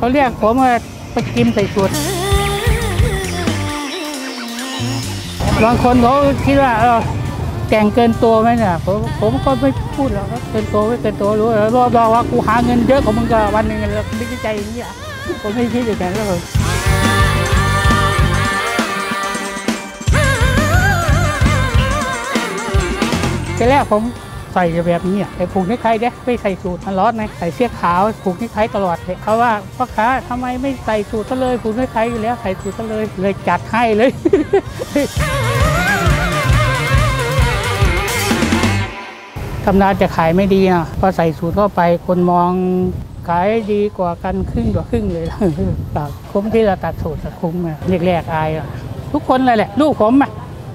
เขาเรียกผมว่าไปกินใส่สูตรบางคนเขาคิดว่าเออแก่งเกินตัวไหมเนี่ยผมผมก็ไม่พูดหรอกเกินตัวไม่เกินตัวรู้แล้วบอกว่ากูหาเงินเยอะกว่ามึงก็วันหนึ่งแล้วไม่ใช่ใจอย่างนี้อะผมไม่คิดอย่างนั้นแล้วผมทีแรกผม ใส่แบบนี้อะไอ้ผูกนิกไทเด้ไม่ใส่สูตรมันร้อนไงใส่เสื้อขาวผูกนิกไทตลอดเลยเขาว่าพ่อค้าทำไมไม่ใส่สูตรซะเลยผูกนิกไทอยู่แล้วใส่สูตรซะเลยเลยจัดให้เลยทำนาจะขายไม่ดีอะพอใส่สูตรเข้าไปคนมองขายดีกว่ากันครึ่งกว่าครึ่งเลยครับคุ้มที่เราตัดสูตรคุ้มอะแรกๆอายอะทุกคนเลยแหละ ลูกผมอะ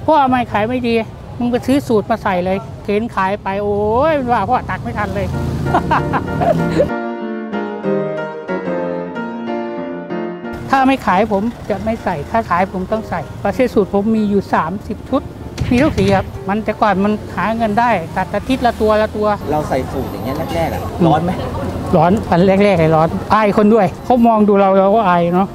พ่อไม่ขายไม่ดี มึงไปซื้อสูตรมาใส่เลยเข็นขายไปโอ้ยมันว่าพ่อตักไม่ทันเลยถ้าไม่ขายผมจะไม่ใส่ ถ้าขายผมต้องใส่ประเภทสูตรผมมีอยู่ 30 ชุด มีทุกสีครับ มันแต่ก่อนมันหาเงินได้ตัดอาทิตย์ละตัวละตัว เราใส่สูตรอย่างเงี้ยแรกๆอะร้อนไหม ร้อนวันแรกๆเลยร้อนอายคนด้วยเขามองดูเราเราก็อายเนาะ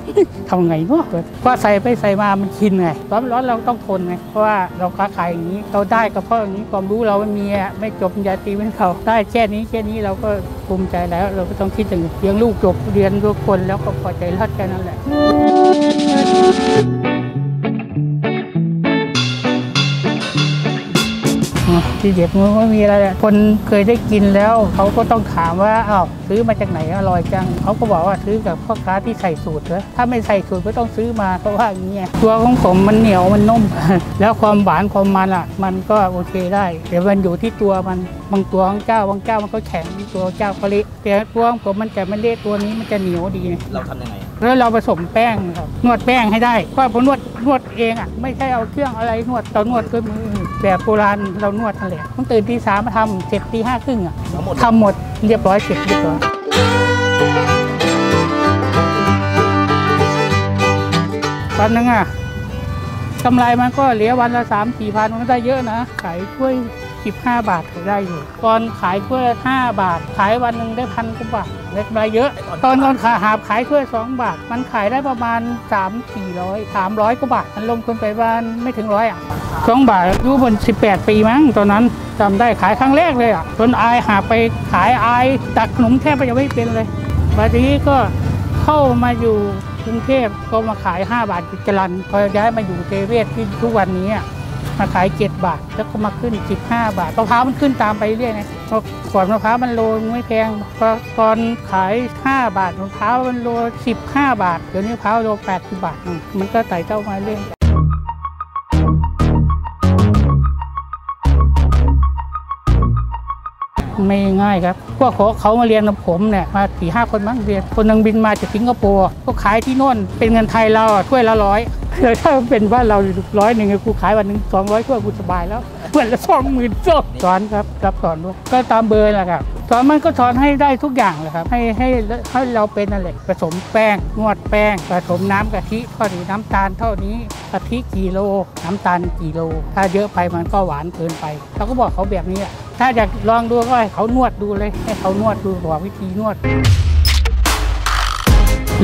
ทำไงเนาะก็ใส่ไปใส่มามันชินไงร้อนร้อนเราต้องทนไงเพราะว่าเราค้าขายอย่างนี้เราได้ก็เพราะอย่างนี้ความรู้เราไม่มีอะไม่จบปริญญาตรีไม่เขาได้แค่นี้แค่นี้เราก็ภูมิใจแล้ว เราก็ต้องคิดถึงเลี้ยงลูกจบเรียนทุกคนแล้วก็พอใจรอดแค่นั้นแหละ ที่เด็ดมันไม่มีอะไรคนเคยได้กินแล้วเขาก็ต้องถามว่าอ้าวซื้อมาจากไหนอร่อยจังเขาก็บอกว่าซื้อกับพ่อค้าที่ใส่สูตรเหรอถ้าไม่ใส่สูตรก็ต้องซื้อมาเพราะว่าอย่างเงี้ยตัวของผมมันเหนียวมันนุ่ม แล้วความหวานความมันอะ มันก็โอเคได้เดี๋ยวมันอยู่ที่ตัวมันบางตัวของเจ้าบางเจ้ามันก็แข็งตัวเจ้าก็เละแต่ตัวของผมมันจะไม่เละตัวนี้มันจะเหนียวดีเราทำยังไง แล้วเราผสมแป้งครับนวดแป้งให้ได้เพราะผมนวดนวดเองอะไม่ใช่เอาเครื่องอะไรนวดเรานวดด้วยมือแบบโบราณเรานวดนั่นแหละต้องตื่นตีสามมาทำเสร็จตีห้าครึ่งอะทั้งหมดทำหมดเรียบร้อยเสร็จเรียบร้อยตอนนึงอะกำไรมันก็เหลือวันละสามสี่พันมันได้เยอะนะขายกล้วย สิบาทก็ได้อยู่ก่อนขายกล้วยห้าบาท ขายวันหนึ่งได้พันกว่าบาทได้กำไรเยอะ ตอนตอนขาหาบขายถ้วยสองบาท มันขายได้ประมาณสามสี่ร้อยสามร้อยกว่าบาทมันลงทุนไปบ้านไม่ถึงร้อยอะสองบาทอยู่บนสิบแปดปีมั้งตอนนั้นจำได้ขายครั้งแรกเลยอะจนอายหาไปขายอายตักขนมแทบจะไม่เป็นเลยวันนี้ก็เข้ามาอยู่กรุงเทพก็มาขาย 5 บาทจรันพอย้ายมาอยู่เทเวศที่ทุกวันนี้อะ มาขาย 7 บาท แล้วก็มาขึ้น 15 บาทมะพร้าวมันขึ้นตามไปเรื่อยไงพราะก่อนมะพร้าวมันโลไม่แพงพอตอนขาย 5 บาทมะพร้าวมันโล 15 บาทเดี๋ยวนี้มะพร้าวโล80บาท มันก็ไต่เต้ามาเรื่อยไม่ง่ายครับพวกเขาเขามาเรียนกับผมเนี่ยมาสี่ห้าคนมั้งเรียนคนนึงบินมาจากสิงคโปร์ก็ขายที่โน่นเป็นเงินไทยเราอะถ้วยละร้อย แล้วถ้าเป็นบ้าเราร้อยหนึ่งกูขายวันหนึ่งสองร้อยถ้วยกูสบายแล้วเพื่อนละสองหมื่นสองสอนครับรับสอนด้วยก็ตามเบอร์แหละครับสอนมันก็สอนให้ได้ทุกอย่างเลยครับ ให้ให้ให้เราเป็นนั่นแหละผสมแป้งนวดแป้งผสมน้ำกะทิเท่านี้น้ำตาลเท่านี้กะทิกี่โล น้ำตาลกี่โล ถ้าเยอะไปมันก็หวานเกินไปเราก็บอกเขาแบบนี้อะถ้าอยากลองดูก็ให้เขานวดดูเลย ให้เขานวดดูบอกวิธีนวด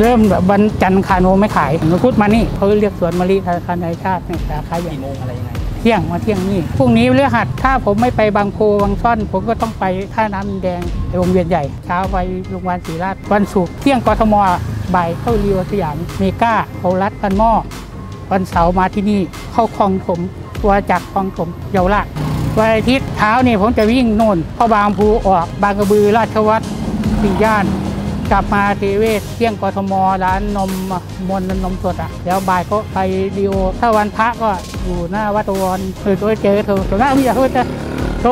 เริ่มแบบวันจันทร์คาโนไม่ขายมาพุธมานี่เขาเรียกสวนมะลิธนาคารในชาติในสาขาใหญ่กี่โมงอะไรยังไงเที่ยงมาเที่ยงนี่พรุ่งนี้เรือหัดถ้าผมไม่ไปบางโพบางซ่อน ผมก็ต้องไปท่าน้ำดินแดงไปวงเวียนใหญ่ เช้าไปโรงพยาบาลศรีราชวันศุกร์เที่ยงกทมบ่ายเข้าเรียวสยามเมกาโครัตพันหม้อวันเสาร์มาที่นี่เข้าคลองถมตัวจากคลองถมเยาวราชวันอาทิตย์เช้านี่ผมจะวิ่งโน่นเข้าบางพูออกบางกระบือราชวัตรสี่ย่าน กลับมาเทเวศเที่ยงกทมร้านนมมนนมสดอะแล้วบ่ายก็ไปดีโอ ถ้าวันพระก็อยู่หน้าวัดตวันเออตัวเจอเธอตัวหน้าไม่อยากจะโทร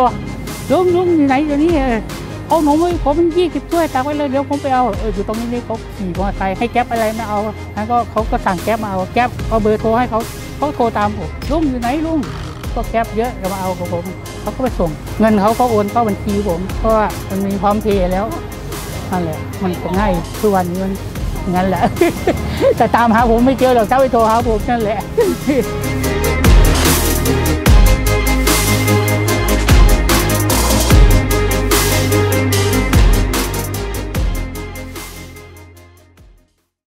ลุงลุงอยู่ไหนเดี๋ยวนี้เออเอาหนูไม่ผมยี่สิบถ้วยตักไว้เลยเดี๋ยวผมไปเอาเอออยู่ตรงนี้นี่เขาขี่มอเตอร์ไซค์ให้แก๊ปอะไรม่เอาแล้วก็เขาก็สั่งแก๊ปมาเอาแก๊ปเอาเบอร์โทรให้เขาเขาโทรตามผมลุงอยู่ไหนลุงก็แก๊ปเยอะก็มาเอาของผมเขาก็ไปส่ง เงินเขาก็โอนเข้าบัญชีผมเพราะว่ามันมีพร้อมเพย์แล้ว นั่นแหละมันก็ง่ายทุกวันนี้มันงั้นแหละ แต่ตามหาผมไม่เจอหรอกเจ้าไปโทรหาผมนั่นแหละ